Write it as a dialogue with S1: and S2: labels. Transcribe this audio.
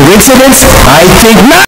S1: coincidence? I think not.